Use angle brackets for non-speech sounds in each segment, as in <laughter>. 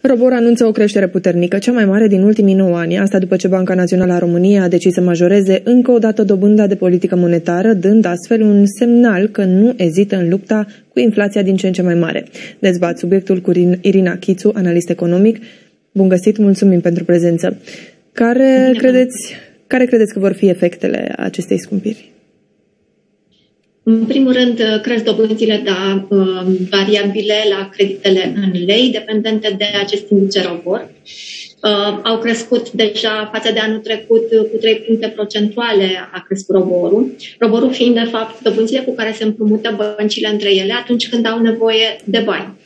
Robor anunță o creștere puternică, cea mai mare din ultimii 9 ani, asta după ce Banca Națională a României a decis să majoreze încă o dată dobânda de politică monetară, dând astfel un semnal că nu ezită în lupta cu inflația din ce în ce mai mare. Dezbat subiectul cu Irina Chițu, analist economic. Bun găsit, mulțumim pentru prezență. Care Bine, credeți, care credeți că vor fi efectele acestei scumpiri? În primul rând, uh, cresc dobânzile da, uh, variabile la creditele în lei, dependente de acest indice robor. Uh, au crescut deja față de anul trecut cu 3 puncte procentuale a crescut roborul. Roborul fiind, de fapt, dobânzile cu care se împrumută băncile între ele atunci când au nevoie de bani.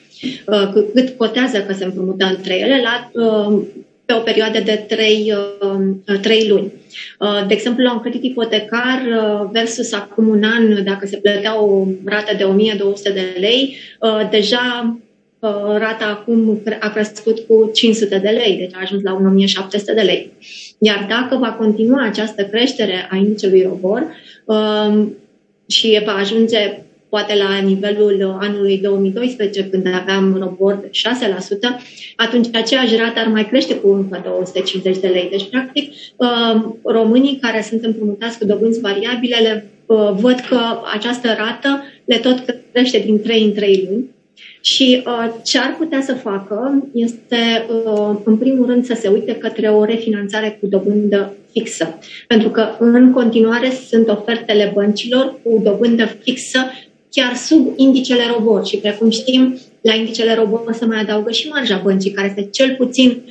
Uh, cât cotează că se împrumută între ele la uh, pe o perioadă de 3, 3 uh, luni. Uh, de exemplu, la un credit ipotecar uh, versus acum un an, dacă se plătea o rată de 1200 de lei, deja rata acum a crescut cu 500 de lei, deci a ajuns la 1700 de lei. Iar dacă va continua această creștere a indicelui robor și va ajunge poate la nivelul anului 2012, când aveam robor de 6%, atunci aceeași rată ar mai crește cu încă 250 de lei. Deci, practic, uh, românii care sunt împrumutați cu dobânzi variabile le uh, văd că această rată le tot crește din 3 în 3 luni. Și uh, ce ar putea să facă este, uh, în primul rând, să se uite către o refinanțare cu dobândă fixă. Pentru că, în continuare, sunt ofertele băncilor cu dobândă fixă chiar sub indicele robor și precum știm, la indicele robor se mai adaugă și marja băncii, care este cel puțin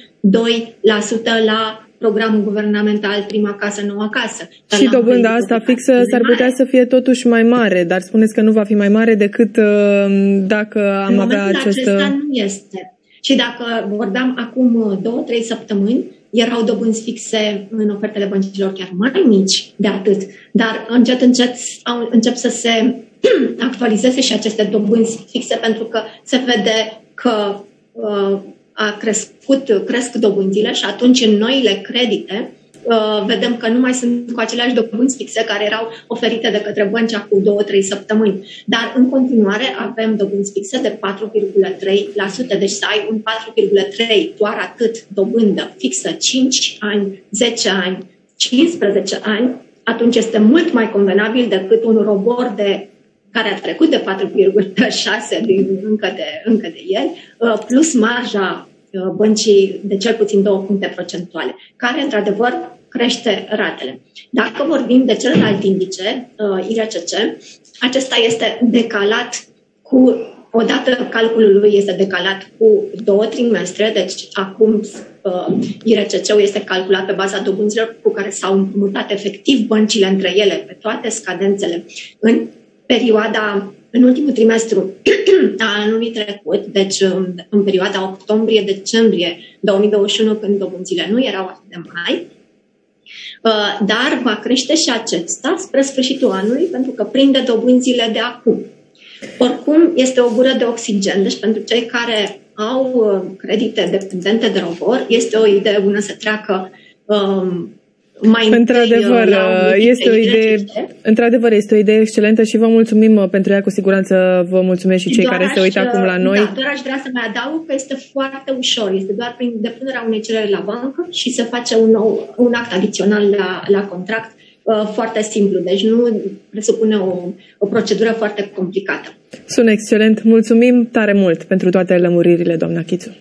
2% la programul guvernamental Prima Casă, Noua Casă. Dar și dobânda asta fixă s-ar putea să fie totuși mai mare, dar spuneți că nu va fi mai mare decât uh, dacă am în avea acest... acesta nu este. Și dacă vorbeam acum uh, două, trei săptămâni, erau dobânzi fixe în ofertele băncilor chiar mai mici de atât, dar încet, încet au, încep să se <clears throat> actualizeze și aceste dobânzi fixe pentru că se vede că uh, a crescut, cresc dobânzile și atunci în noile credite uh, vedem că nu mai sunt cu aceleași dobânzi fixe care erau oferite de către bănci acum 2-3 săptămâni. Dar în continuare avem dobânzi fixe de 4,3%. Deci să ai un 4,3% doar atât dobândă fixă 5 ani, 10 ani, 15 ani, atunci este mult mai convenabil decât un robor de care a trecut de 4,6 din, încă, de, încă de ieri, uh, plus marja uh, băncii de cel puțin două puncte procentuale, care, într-adevăr, crește ratele. Dacă vorbim de celălalt indice, uh, IRCC, acesta este decalat cu, odată calculul lui este decalat cu două trimestre, deci acum uh, IRCC-ul este calculat pe baza dobânzilor cu care s-au împrumutat efectiv băncile între ele pe toate scadențele în perioada, în ultimul trimestru <clears throat> a anului trecut, deci în perioada octombrie-decembrie 2021, când dobânzile nu erau atât de mari, uh, dar va crește și acesta spre sfârșitul anului, pentru că prinde dobânzile de acum. Oricum, este o gură de oxigen, deci pentru cei care au uh, credite dependente de robor, este o idee bună să treacă um, mai într-adevăr, uh, este o idee, într-adevăr, este o idee excelentă și vă mulțumim uh, pentru ea. Cu siguranță vă mulțumesc și cei doar care aș, se uită acum la noi. Da, doar aș vrea să mai adaug că este foarte ușor. Este doar prin depunerea unei cereri la bancă și se face un, nou, un act adițional la, la contract uh, foarte simplu. Deci nu presupune o, o procedură foarte complicată. Sună excelent. Mulțumim tare mult pentru toate lămuririle, doamna Chițu.